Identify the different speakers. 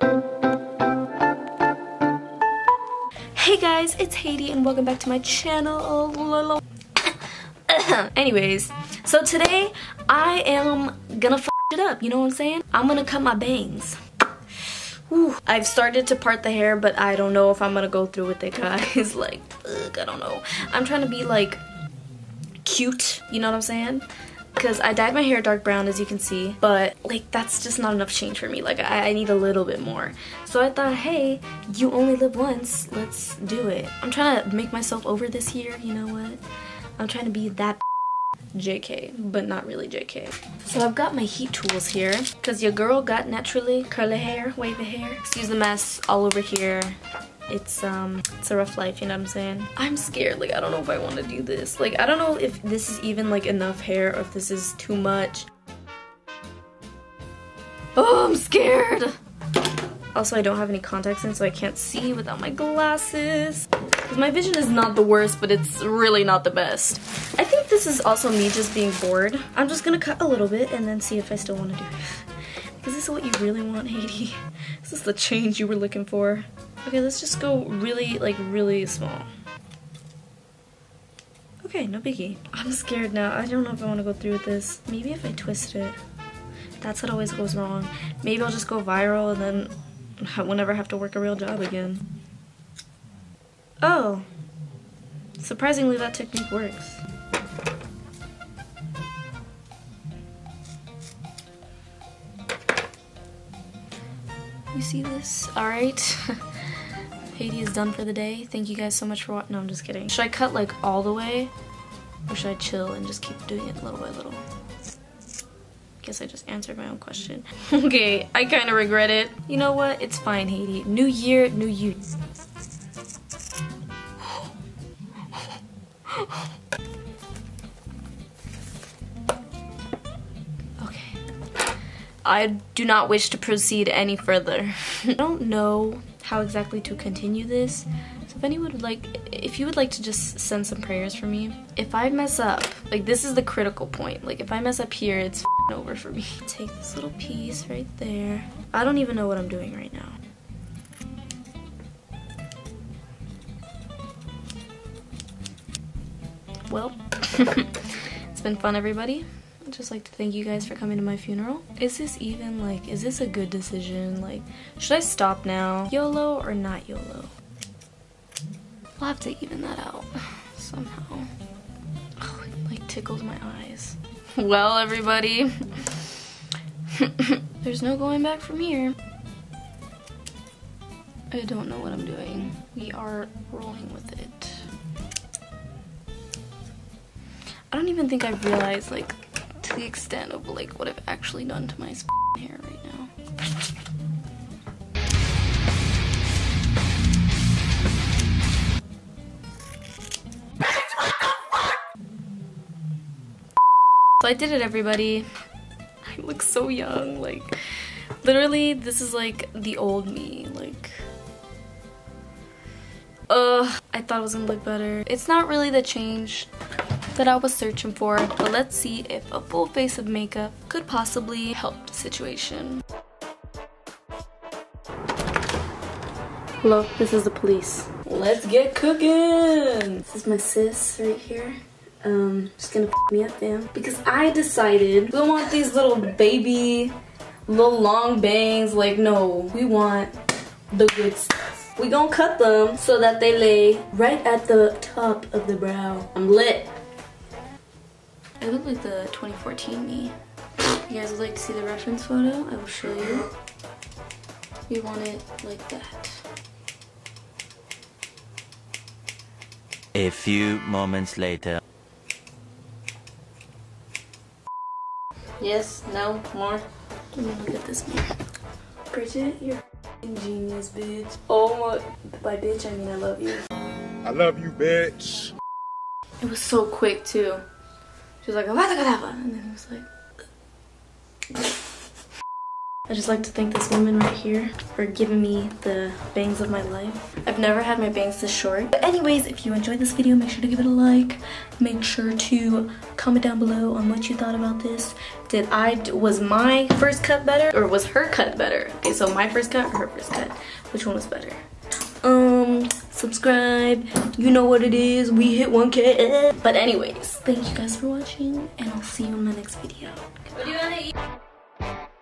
Speaker 1: Hey guys, it's Heidy and welcome back to my channel. Anyways, so today I am gonna f it up, you know what I'm saying? I'm gonna cut my bangs. Whew. I've started to part the hair, but I don't know if I'm gonna go through with it, guys. like, ugh, I don't know. I'm trying to be like cute, you know what I'm saying? Because I dyed my hair dark brown as you can see but like that's just not enough change for me. Like I, I, need a little bit more. So I thought hey you only live once let's do it. I'm trying to make myself over this year you know what? I'm trying to be that JK, but not really JK. So I've got my heat tools here because your girl got naturally curly hair, wavy hair. Excuse the mess all over here it's um it's a rough life you know what i'm saying? I'm scared like i don't know if i want to do this. Like i don't know if this is even like enough hair or if this is too much. Oh i'm scared! Also i don't have any contacts in so i can't see without my glasses. My vision is not the worst but it's really not the best. I think this is also me just being bored. I'm just gonna cut a little bit and then see if i still want to do it. Is this what you really want Heidy? Is this the change you were looking for Okay, let's just go really, like, really small. Okay, no biggie. I'm scared now. I don't know if I want to go through with this. Maybe if I twist it. That's what always goes wrong. Maybe I'll just go viral and then I will never have to work a real job again. Oh. Surprisingly, that technique works. You see this? Alright. Heidy is done for the day. Thank you guys so much for watching. No, I'm just kidding. Should I cut like all the way? Or should I chill and just keep doing it little by little? Guess I just answered my own question. okay, I kind of regret it. You know what? It's fine, Heidy. New year, new you. okay. I do not wish to proceed any further. I don't know how exactly to continue this. So if anyone would like, if you would like to just send some prayers for me. If I mess up, like this is the critical point. Like if I mess up here, it's over for me. Take this little piece right there. I don't even know what I'm doing right now. Well, it's been fun everybody just like to thank you guys for coming to my funeral. Is this even like, is this a good decision? Like, should I stop now? YOLO or not YOLO? I'll have to even that out somehow. Oh, it like tickles my eyes. Well, everybody, there's no going back from here. I don't know what I'm doing. We are rolling with it. I don't even think I realized like the extent of like what I've actually done to my hair right now. So I did it everybody. I look so young, like literally this is like the old me, like uh I thought it was gonna look better. It's not really the change that I was searching for, but let's see if a full face of makeup could possibly help the situation. Hello, this is the police. Let's get cooking! This is my sis right here. Um, just gonna me up, fam. Because I decided we don't want these little baby, little long bangs. Like, no, we want the good stuff. We gonna cut them so that they lay right at the top of the brow. I'm lit. I look like the 2014 me. You guys would like to see the reference photo? I will show you. We want it like that.
Speaker 2: A few moments later.
Speaker 1: Yes, no, more. Let me look at this mirror. Bridget, you're genius, bitch. Oh my, by bitch I mean I love you.
Speaker 3: I love you, bitch.
Speaker 1: It was so quick too. She was like, and then it was like, I just like to thank this woman right here for giving me the bangs of my life. I've never had my bangs this short. But anyways, if you enjoyed this video, make sure to give it a like. Make sure to comment down below on what you thought about this. Did I, was my first cut better or was her cut better? Okay, so my first cut or her first cut? Which one was better? Subscribe. You know what it is. We hit 1K. But anyways, thank you guys for watching and I'll see you in my next video.